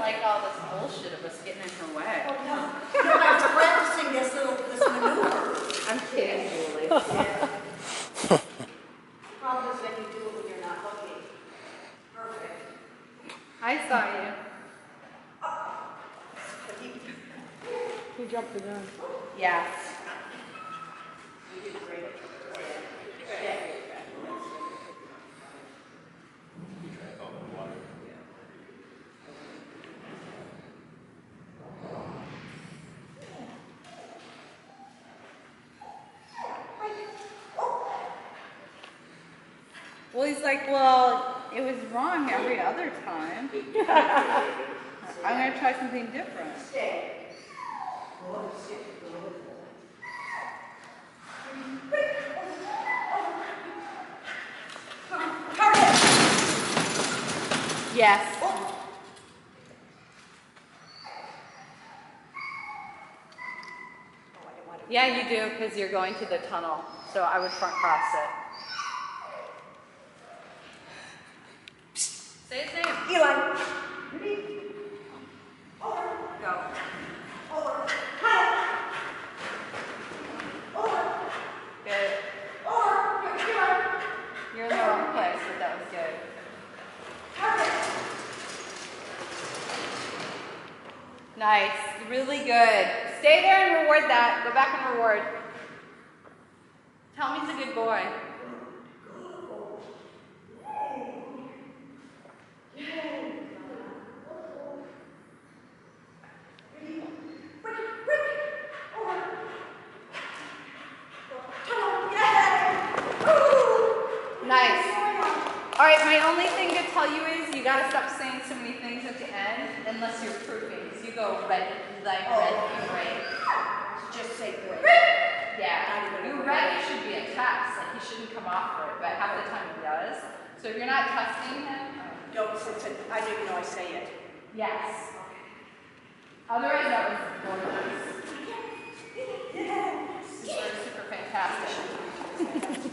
like all this bullshit of us getting in her way. Oh, no. No, I was practicing this little, this maneuver. I'm kidding, Julie. Problem is when you do it when you're not looking. Perfect. I saw you. But he, He jumped the gun. Yes. Well, he's like, well, it was wrong every other time. I'm gonna try something different. Yes. Yeah, you do, because you're going to the tunnel. So I would front cross it. Say his name. Eli. Ready? Over. Go. Over. Cut. Over. Good. Over. Eli. You're in the wrong place, but that was good. Perfect. Nice. Really good. Stay there and reward that. Go back and reward. Tell me he's a good boy. Nice. All right, my only thing to tell you is you gotta stop saying so many things at the end unless you're proofing go red, like oh. red and gray. Just say gray. Yeah, you're right. red should be a test. Like he shouldn't come off for it, but half the time he does. So if you're not testing him, um, don't sit. I didn't know I say it. Yes. Otherwise, that was gorgeous. This is super fantastic.